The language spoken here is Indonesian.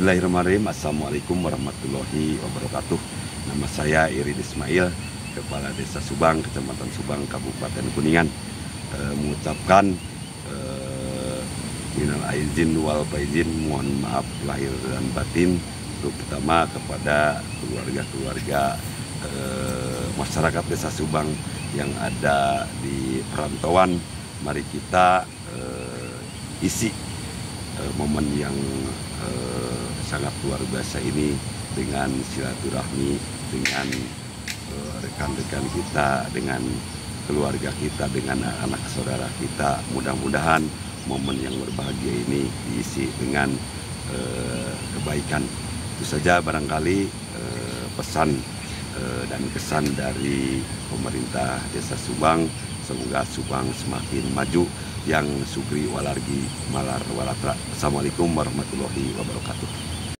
Bismillahirrahmanirrahim. Assalamualaikum warahmatullahi wabarakatuh. Nama saya Irin Ismail Kepala Desa Subang, Kecamatan Subang, Kabupaten Kuningan. E, Mengucapkan e, Minal aizin wal faizin Mohon maaf lahir dan batin Untuk pertama kepada keluarga-keluarga e, Masyarakat Desa Subang Yang ada di perantauan. Mari kita e, isi e, momen yang eh, sangat luar biasa ini dengan silaturahmi dengan eh, rekan-rekan kita dengan keluarga kita dengan anak saudara kita mudah-mudahan momen yang berbahagia ini diisi dengan eh, kebaikan itu saja barangkali eh, pesan dan kesan dari pemerintah desa Subang semoga Subang semakin maju yang sugri walargi malar walatra. Assalamualaikum warahmatullahi wabarakatuh.